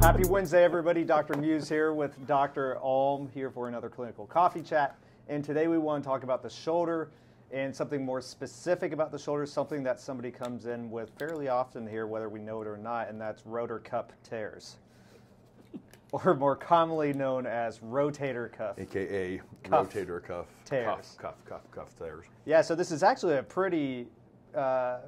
Happy Wednesday, everybody. Dr. Muse here with Dr. Ulm here for another clinical coffee chat. And today we want to talk about the shoulder and something more specific about the shoulder, something that somebody comes in with fairly often here, whether we know it or not, and that's rotator cuff tears. Or more commonly known as rotator cuff. AKA Cuff rotator cuff. tears. Cuff, cuff, cuff, cuff tears. Yeah, so this is actually a pretty uh,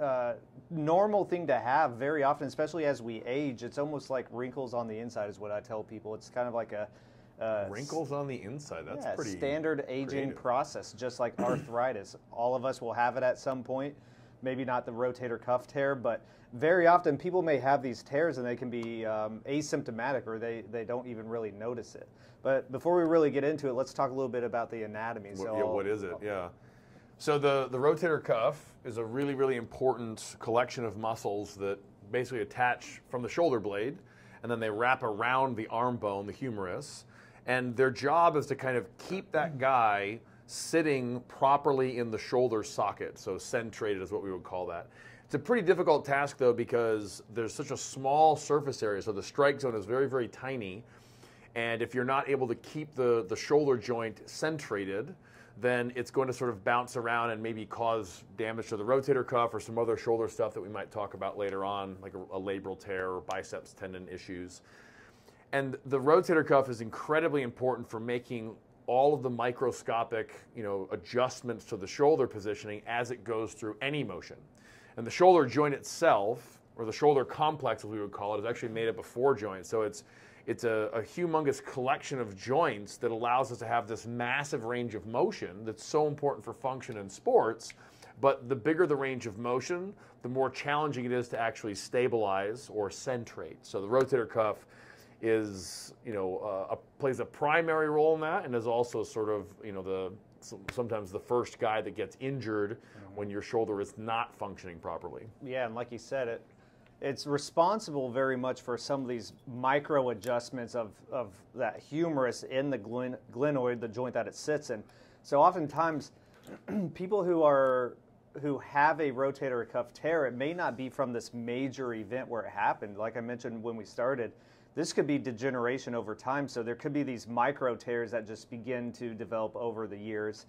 uh, normal thing to have very often, especially as we age. It's almost like wrinkles on the inside, is what I tell people. It's kind of like a uh, Wrinkles on the inside. That's yeah, pretty standard aging creative. process, just like arthritis. All of us will have it at some point. Maybe not the rotator cuff tear, but very often people may have these tears and they can be um, asymptomatic or they, they don't even really notice it. But before we really get into it, let's talk a little bit about the anatomy. What, So yeah, what is it? Yeah. So the, the rotator cuff is a really, really important collection of muscles that basically attach from the shoulder blade and then they wrap around the arm bone, the humerus. And their job is to kind of keep that guy sitting properly in the shoulder socket. So centrated is what we would call that. It's a pretty difficult task though because there's such a small surface area. So the strike zone is very, very tiny. And if you're not able to keep the, the shoulder joint centrated, then it's going to sort of bounce around and maybe cause damage to the rotator cuff or some other shoulder stuff that we might talk about later on, like a, a labral tear or biceps tendon issues. And the rotator cuff is incredibly important for making all of the microscopic, you know, adjustments to the shoulder positioning as it goes through any motion. And the shoulder joint itself, or the shoulder complex as we would call it, is actually made up of four joints. So it's it's a, a humongous collection of joints that allows us to have this massive range of motion that's so important for function in sports. But the bigger the range of motion, the more challenging it is to actually stabilize or centrate. So the rotator cuff is, you know, uh, a, plays a primary role in that, and is also sort of, you know, the sometimes the first guy that gets injured when your shoulder is not functioning properly. Yeah, and like you said, it it's responsible very much for some of these micro adjustments of, of that humerus in the glen, glenoid, the joint that it sits in. So oftentimes, people who are who have a rotator cuff tear, it may not be from this major event where it happened. Like I mentioned when we started, this could be degeneration over time. So there could be these micro tears that just begin to develop over the years.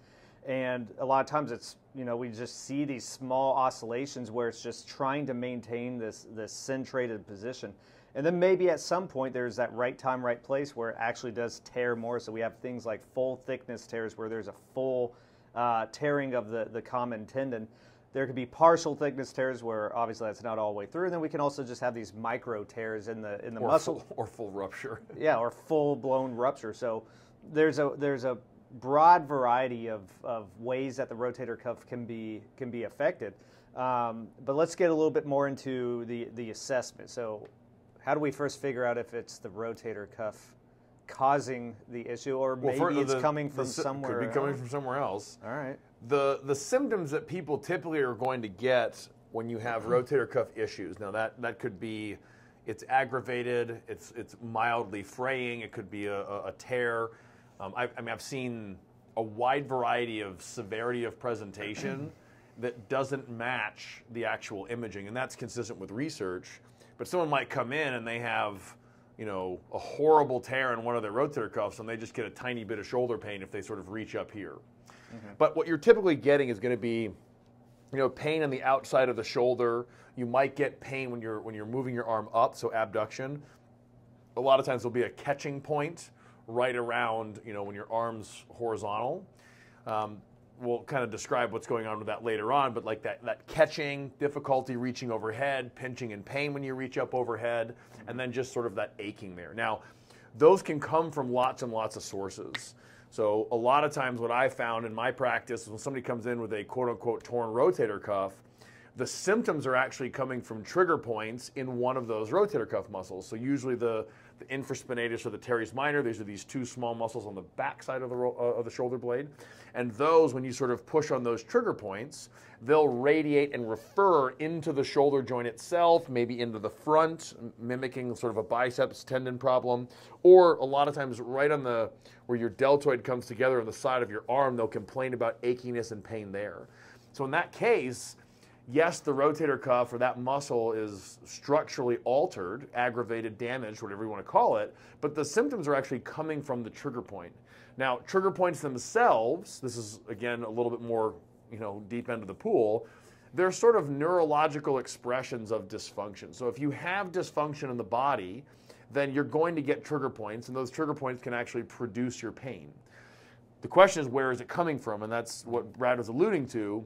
And a lot of times it's, you know, we just see these small oscillations where it's just trying to maintain this, this centrated position. And then maybe at some point there's that right time, right place where it actually does tear more. So we have things like full thickness tears where there's a full uh, tearing of the, the common tendon. There could be partial thickness tears where obviously that's not all the way through. And then we can also just have these micro tears in the in the Or muscle full, or full rupture. yeah, or full blown rupture. So there's a there's a broad variety of, of ways that the rotator cuff can be can be affected. Um, but let's get a little bit more into the the assessment. So how do we first figure out if it's the rotator cuff causing the issue, or Well, maybe for- it's the- coming from sy- somewhere? Could be coming else? from somewhere else. All right. The the symptoms that people typically are going to get when you have rotator cuff issues. Now that that could be it's aggravated, it's it's mildly fraying, it could be a, a, a tear. Um, I, I mean, I've seen a wide variety of severity of presentation that doesn't match the actual imaging, and that's consistent with research. But someone might come in and they have you know, a horrible tear in one of their rotator cuffs and they just get a tiny bit of shoulder pain if they sort of reach up here. But what you're typically getting is going to be, you know, pain on the outside of the shoulder. You might get pain when you're when you're moving your arm up, so abduction. A lot of times there'll be a catching point right around, you know, when your arm's horizontal. Um, we'll kind of describe what's going on with that later on, but like that, that catching, difficulty reaching overhead, pinching and pain when you reach up overhead, and then just sort of that aching there. Now, those can come from lots and lots of sources. So, a lot of times, what I found in my practice when somebody comes in with a quote unquote torn rotator cuff, the symptoms are actually coming from trigger points in one of those rotator cuff muscles. So, usually the, the infraspinatus or the teres minor, these are these two small muscles on the back side of the, uh, of the shoulder blade. And those, when you sort of push on those trigger points, they'll radiate and refer into the shoulder joint itself, maybe into the front, mimicking sort of a biceps tendon problem, or a lot of times right on the where your deltoid comes together on the side of your arm, they'll complain about achiness and pain there. So in that case, yes, the rotator cuff or that muscle is structurally altered, aggravated, damaged, whatever you want to call it, but the symptoms are actually coming from the trigger point. Now, trigger points themselves, this is again a little bit more, you know, deep end of the pool, they're sort of neurological expressions of dysfunction. So if you have dysfunction in the body, then you're going to get trigger points, and those trigger points can actually produce your pain. The question is, where is it coming from? And that's what Brad was alluding to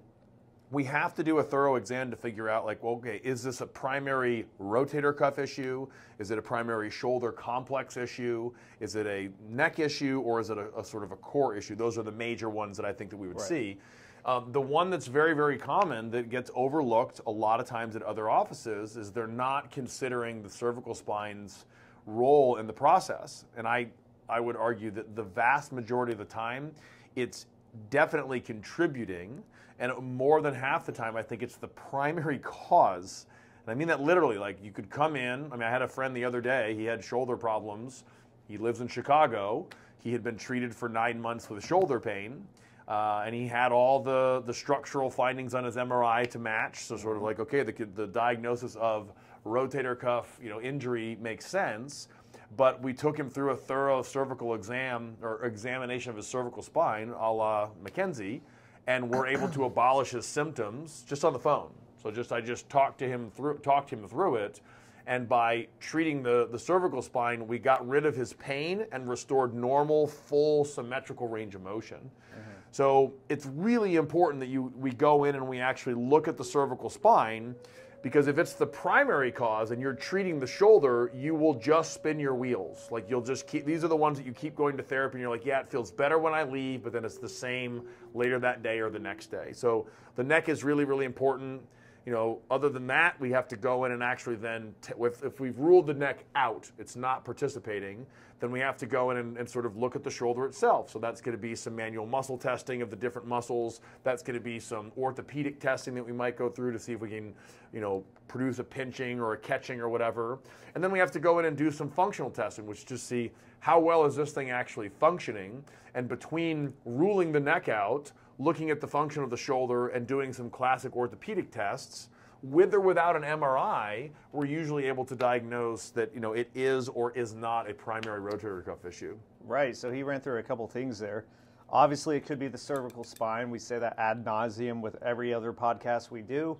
we have to do a thorough exam to figure out like well, okay is this a primary rotator cuff issue? Is it a primary shoulder complex issue? Is it a neck issue or is it a, a sort of a core issue? Those are the major ones that i think that we would right. see. Um, the one that's very very common that gets overlooked a lot of times at other offices is they're not considering the cervical spine's role in the process. And i i would argue that the vast majority of the time it's definitely contributing and more than half the time, I think it's the primary cause. And I mean that literally. Like you could come in. I mean, I had a friend the other day. He had shoulder problems. He lives in Chicago. He had been treated for nine months with shoulder pain. Uh, and he had all the, the structural findings on his MRI to match. So sort of like, okay, the, the diagnosis of rotator cuff, you know, injury makes sense. But we took him through a thorough cervical exam or examination of his cervical spine, a la McKenzie, and we're able to abolish his symptoms just on the phone. So just I just talked to him through talked him through it, and by treating the, the cervical spine, we got rid of his pain and restored normal, full, symmetrical range of motion. Mm-hmm. So it's really important that you we go in and we actually look at the cervical spine because if it's the primary cause and you're treating the shoulder, you will just spin your wheels. Like you'll just keep, these are the ones that you keep going to therapy and you're like, yeah, it feels better when I leave, but then it's the same later that day or the next day. So the neck is really, really important. You know, other than that, we have to go in and actually then, t- if, if we've ruled the neck out, it's not participating, then we have to go in and, and, sort of look at the shoulder itself. So that's going to be some manual muscle testing of the different muscles. That's going to be some orthopedic testing that we might go through to see if we can, you know, produce a pinching or a catching or whatever. And then we have to go in and do some functional testing, which to see how well is this thing actually functioning. And between ruling the neck out, looking at the function of the shoulder and doing some classic orthopedic tests, with or without an MRI, we're usually able to diagnose that you know it is or is not a primary rotator cuff issue. Right. So he ran through a couple things there. Obviously, it could be the cervical spine. We say that ad nauseum with every other podcast we do.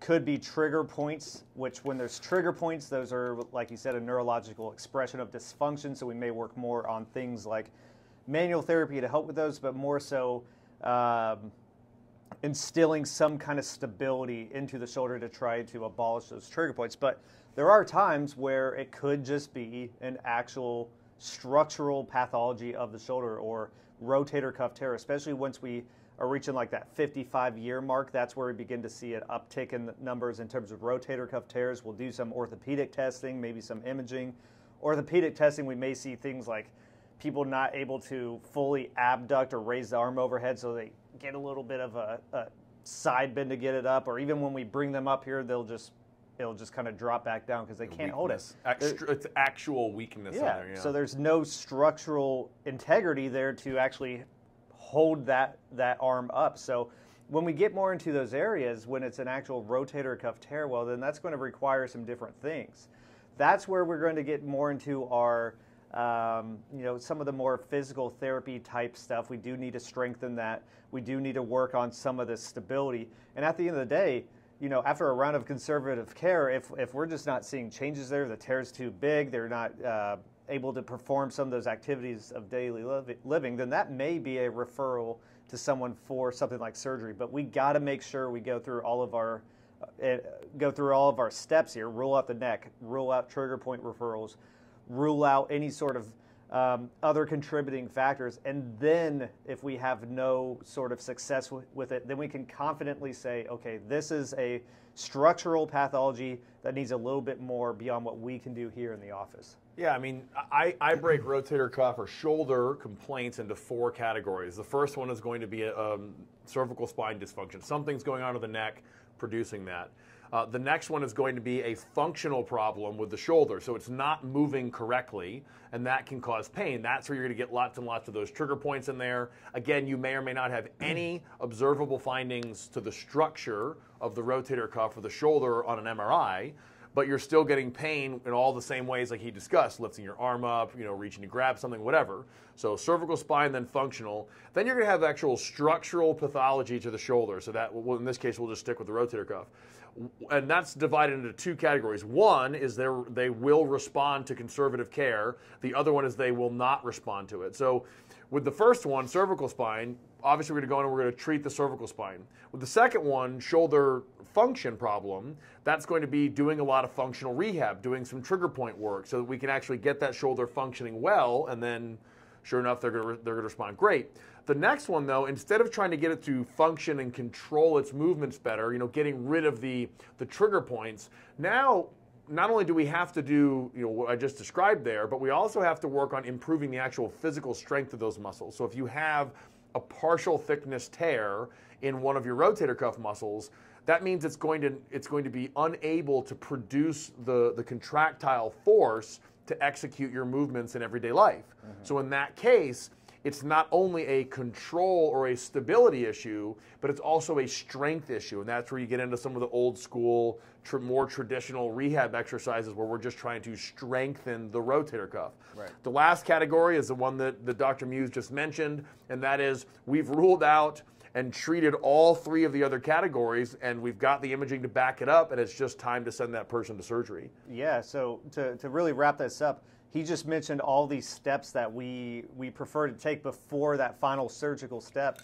Could be trigger points, which when there's trigger points, those are, like you said, a neurological expression of dysfunction. So we may work more on things like manual therapy to help with those, but more so um, instilling some kind of stability into the shoulder to try to abolish those trigger points. But there are times where it could just be an actual structural pathology of the shoulder or rotator cuff tear, especially once we are reaching like that 55 year mark. That's where we begin to see an uptick in numbers in terms of rotator cuff tears. We'll do some orthopedic testing, maybe some imaging. Orthopedic testing, we may see things like people not able to fully abduct or raise the arm overhead, so they get a little bit of a, a side bend to get it up, or even when we bring them up here, they'll just it'll just kind of drop back down because they can't hold it. Extra, it's actual weakness yeah. there. Yeah. So there's no structural integrity there to actually hold that that arm up. So when we get more into those areas, when it's an actual rotator cuff tear, well, then that's going to require some different things. That's where we're going to get more into our um, you know, some of the more physical therapy type stuff, we do need to strengthen that. We do need to work on some of the stability. And at the end of the day, you know, after a round of conservative care, if, if we're just not seeing changes there, the tear's too big, they're not uh, able to perform some of those activities of daily living, then that may be a referral to someone for something like surgery. But we got to make sure we go through all of our uh, go through all of our steps here. Rule out the neck, rule out trigger point referrals, rule out any sort of um, other contributing factors. And then, if we have no sort of success w- with it, then we can confidently say, okay, this is a structural pathology that needs a little bit more beyond what we can do here in the office. Yeah, I mean, I, I break rotator cuff or shoulder complaints into four categories. The first one is going to be a um, cervical spine dysfunction. Something's going on with the neck producing that. Uh, the next one is going to be a functional problem with the shoulder. So it's not moving correctly, and that can cause pain. That's where you're going to get lots and lots of those trigger points in there. Again, you may or may not have any observable findings to the structure of the rotator cuff or the shoulder on an MRI but you're still getting pain in all the same ways like he discussed lifting your arm up you know reaching to grab something whatever. So cervical spine then functional. Then you're going to have actual structural pathology to the shoulder. So that well, in this case we'll just stick with the rotator cuff. And that's divided into two categories. One is they will respond to conservative care. The other one is they will not respond to it. So with the first one cervical spine obviously we're going to go in and we're going to treat the cervical spine. With the second one, shoulder function problem, that's going to be doing a lot of functional rehab, doing some trigger point work so that we can actually get that shoulder functioning well and then sure enough they're going to they're going to respond great. The next one though, instead of trying to get it to function and control its movements better, you know, getting rid of the the trigger points, now not only do we have to do you know what I just described there, but we also have to work on improving the actual physical strength of those muscles. So if you have a partial thickness tear in one of your rotator cuff muscles, that means it's going to it's going to be unable to produce the, the contractile force to execute your movements in everyday life. Mm-hmm. So in that case, it's not only a control or a stability issue, but it's also a strength issue. And that's where you get into some of the old school, tr- more traditional rehab exercises where we're just trying to strengthen the rotator cuff. Right. The last category is the one that, that Dr. Muse just mentioned, and that is we've ruled out and treated all three of the other categories, and we've got the imaging to back it up, and it's just time to send that person to surgery. Yeah, so to, to really wrap this up, he just mentioned all these steps that we we prefer to take before that final surgical step.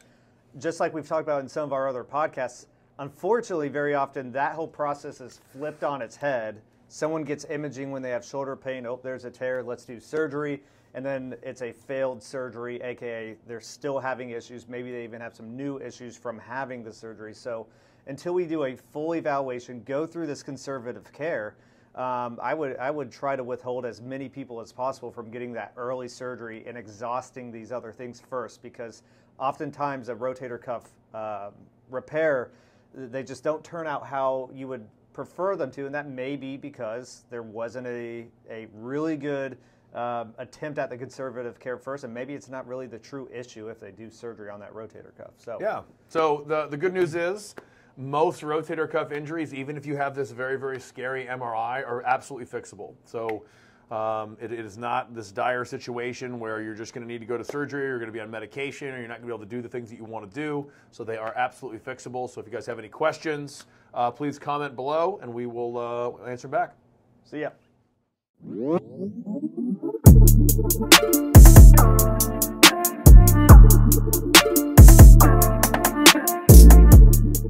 Just like we've talked about in some of our other podcasts, unfortunately, very often that whole process is flipped on its head. Someone gets imaging when they have shoulder pain. Oh, there's a tear. Let's do surgery. And then it's a failed surgery, aka they're still having issues. Maybe they even have some new issues from having the surgery. So until we do a full evaluation, go through this conservative care, um, I would I would try to withhold as many people as possible from getting that early surgery and exhausting these other things first, because oftentimes a rotator cuff uh, repair they just don't turn out how you would prefer them to, and that may be because there wasn't a a really good um, attempt at the conservative care first, and maybe it's not really the true issue if they do surgery on that rotator cuff. So yeah. So the the good news is most rotator cuff injuries, even if you have this very, very scary MRI, are absolutely fixable. So um, it, it is not this dire situation where you're just going to need to go to surgery, or you're going to be on medication, or you're not going to be able to do the things that you want to do. So they are absolutely fixable. So if you guys have any questions, uh, please comment below and we will uh, answer back. See ya.